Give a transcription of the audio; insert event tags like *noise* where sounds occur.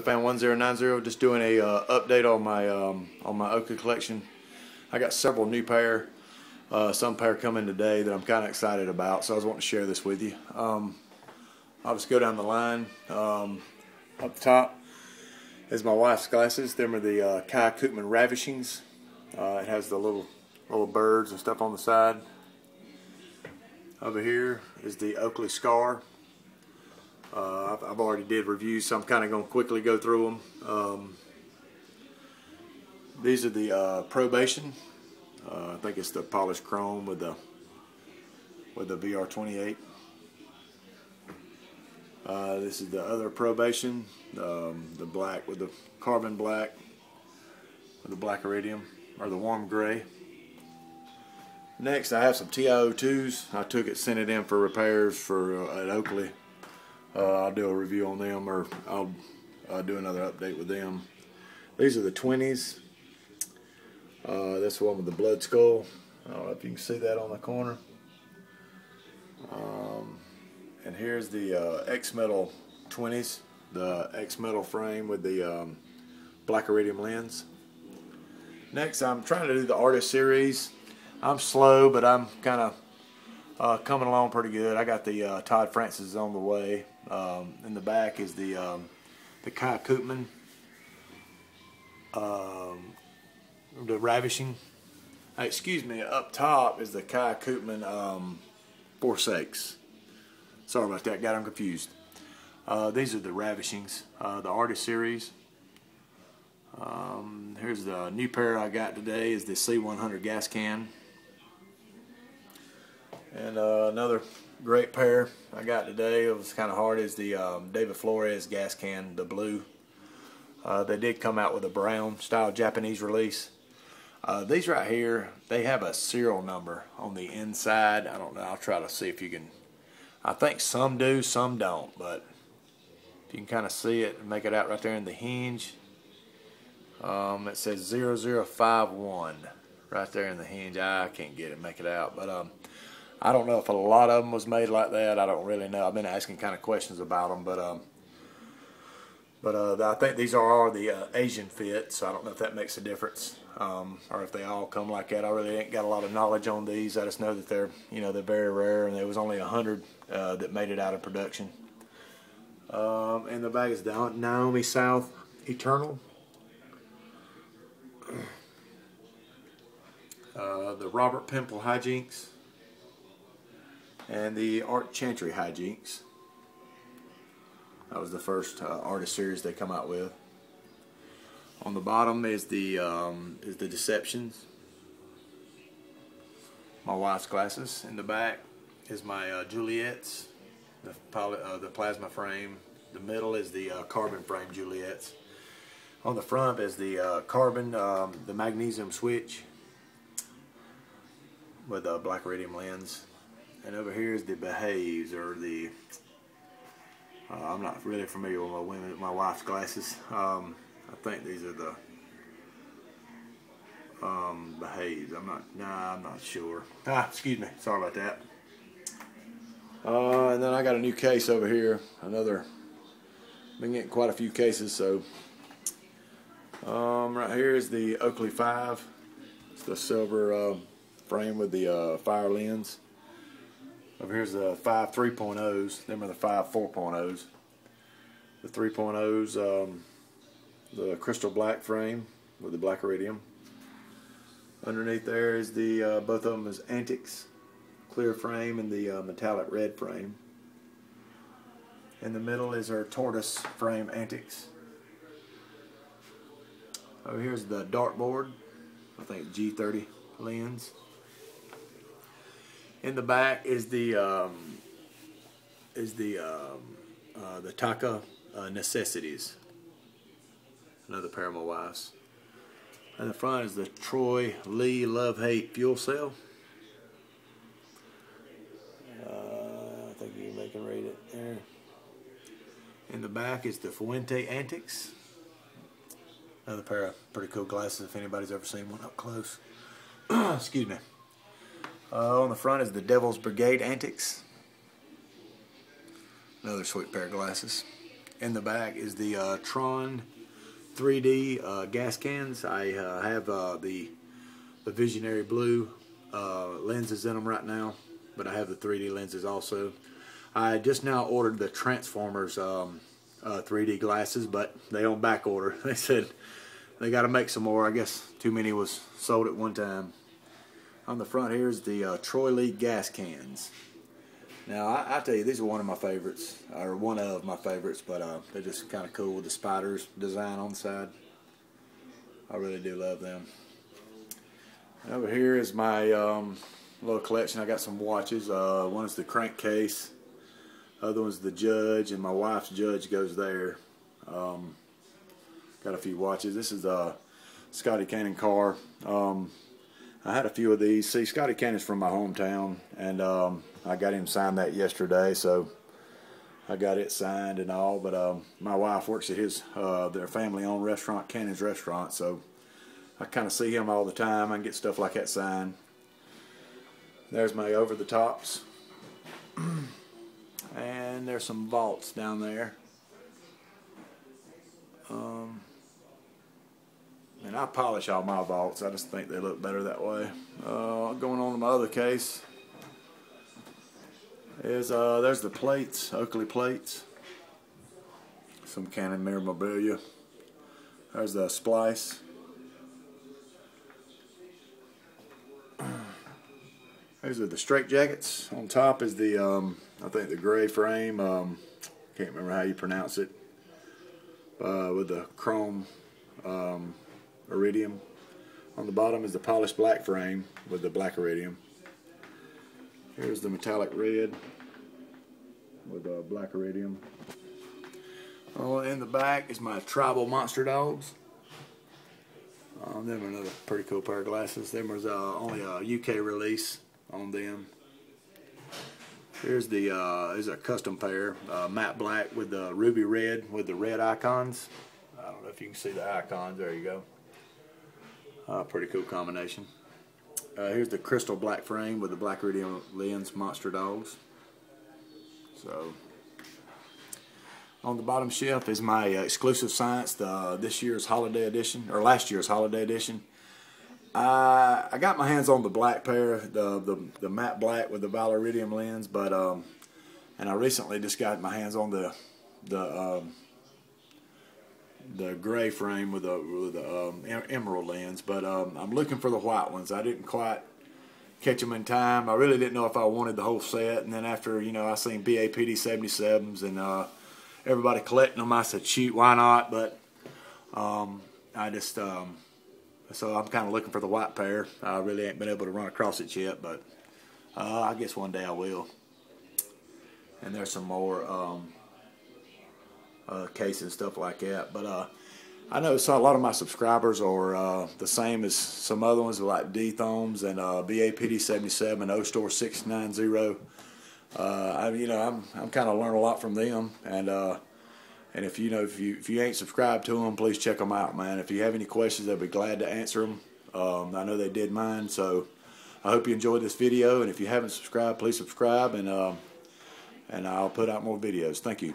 Fan 1090 just doing a uh, update on my um, on my Oakley collection. I got several new pair, uh, some pair coming today that I'm kind of excited about, so I was wanting to share this with you. Um, I'll just go down the line. Um, up top is my wife's glasses. Them are the uh, Kai Koopman Ravishings. Uh, it has the little little birds and stuff on the side. Over here is the Oakley Scar. Uh, I've, I've, already did reviews, so I'm kind of going to quickly go through them. Um, these are the uh, probation. Uh, I think it's the polished chrome with the with the VR28. Uh, this is the other probation, um, the black with the carbon black with the black iridium or the warm gray. Next, I have some TiO2s. I took it, sent it in for repairs for uh, at Oakley uh, I'll do a review on them or I'll uh, do another update with them. These are the 20s. Uh, this one with the blood skull. I don't know if you can see that on the corner. Um, and here's the uh, X-Metal 20s, the X-Metal frame with the um, black iridium lens. Next, I'm trying to do the artist series. I'm slow, but I'm kind of uh, coming along pretty good. I got the uh, Todd Francis on the way. Um, in the back is the um, the Kai Koopman, um, the Ravishing. Uh, excuse me. Up top is the Kai Koopman um, Forsakes. Sorry about that. Got them confused. Uh, these are the Ravishings, uh, the Artist Series. Um, here's the new pair I got today is the C100 gas can. And uh, another great pair I got today, it was kind of hard, is the um, David Flores gas can, the blue. Uh, they did come out with a brown style Japanese release. Uh, these right here, they have a serial number on the inside. I don't know, I'll try to see if you can. I think some do, some don't, but if you can kind of see it and make it out right there in the hinge. Um, it says 0051 right there in the hinge. I can't get it, make it out, but um, I don't know if a lot of them was made like that. I don't really know. I've been asking kind of questions about them, but um, but uh, I think these are all the uh, Asian fit, so I don't know if that makes a difference, um, or if they all come like that. I really ain't got a lot of knowledge on these. I just know that they're you know they're very rare, and there was only a hundred uh, that made it out of production. Um, and the bag is down Naomi South Eternal. Uh, the Robert Pimple Hijinks and the Art Chantry Hijinks. That was the first uh, artist series they come out with. On the bottom is the um, is the Deceptions. My wife's glasses. In the back is my uh, Juliet's, the, poly, uh, the plasma frame. The middle is the uh, carbon frame Juliet's. On the front is the uh, carbon, um, the magnesium switch with a black iridium lens. And over here is the behaves or the. Uh, I'm not really familiar with my women, my wife's glasses. Um, I think these are the um, behaves. I'm not. Nah, I'm not sure. Ah, excuse me. Sorry about that. Uh, and then I got a new case over here. Another. Been getting quite a few cases, so. Um, right here is the Oakley 5. It's the silver uh, frame with the uh, fire lens. Over here's the five 3.0s. Them are the five 4.0s. The 3.0s, um, the crystal black frame with the black iridium. Underneath there is the, uh, both of them is Antix, clear frame and the uh, metallic red frame. In the middle is our tortoise frame Antix. Over here's the dartboard, I think G30 lens. In the back is the um, is the um, uh, the Taka uh, necessities. Another pair of my wife's. And the front is the Troy Lee Love Hate fuel cell. Uh, I think you can read it there. In the back is the Fuente Antix. Another pair of pretty cool glasses if anybody's ever seen one up close. *clears throat* Excuse me. Uh, on the front is the Devil's Brigade Antix. Another sweet pair of glasses. in the back is the uh, Tron 3D uh, gas cans. I uh, have uh, the the Visionary Blue uh, lenses in them right now, but I have the 3D lenses also. I just now ordered the Transformers um, 3D uh, glasses, but they on back order. *laughs* They said they got to make some more. I guess too many was sold at one time. On the front here is the Troy Lee gas cans. Now, I, I, tell you, these are one of my favorites, or one of my favorites, but uh, they're just kind of cool with the spiders design on the side. I really do love them. Over here is my um, little collection. I got some watches. Uh, one is the crankcase, other one's the Judge, and my wife's Judge goes there. Um, got a few watches. This is a Scotty Cannon car. Um, I had a few of these. See, Scotty Cannon's from my hometown, and um, I got him signed that yesterday, so I got it signed and all. But um, my wife works at his uh, their family-owned restaurant, Cannon's Restaurant, so I kind of see him all the time. I get stuff like that signed. There's my over-the-tops. *clears throat* and there's some vaults down there. Um, I polish all my vaults. I just think they look better that way. Uh, going on to my other case is uh, there's the plates, Oakley plates. Some Cannon memorabilia. There's the splice. *clears throat* These are the straight jackets. On top is the, um, I think the gray frame. Um, can't remember how you pronounce it. Uh, with the chrome um, iridium. On the bottom is the polished black frame with the black iridium. Here's the metallic red with black iridium. Oh, in the back is my tribal monster dogs. Um, them are another pretty cool pair of glasses. Them was uh, only a UK release on them. Here's the uh, is a custom pair, uh, matte black with the ruby red with the red icons. I don't know if you can see the icons. There you go. Uh, pretty cool combination. Uh, here's the crystal black frame with the black iridium lens monster dogs. So on the bottom shelf is my uh, exclusive science, the, this year's holiday edition, or last year's holiday edition. I I got my hands on the black pair, the the, the matte black with the Valiridium lens, but um, and I recently just got my hands on the the um, the gray frame with the with the um, emerald lens, but um, I'm looking for the white ones. I didn't quite catch them in time. I really didn't know if I wanted the whole set, and then after you know I seen BAPD 77s and uh, everybody collecting them, I said shoot, why not? But um, I just um, so I'm kind of looking for the white pair. I really ain't been able to run across it yet, but uh, I guess one day I will. And there's some more um, uh, cases and stuff like that. But uh, I know so a lot of my subscribers are uh, the same as some other ones like D Thomes and uh, BAPD77, O Store 690. Uh, I, you know, I'm I'm kind of learning a lot from them, and uh, and if you know if you if you ain't subscribed to them, please check them out, man. If you have any questions, they'll be glad to answer them. Um, I know they did mine, so I hope you enjoyed this video. And if you haven't subscribed, please subscribe, and uh, and I'll put out more videos. Thank you.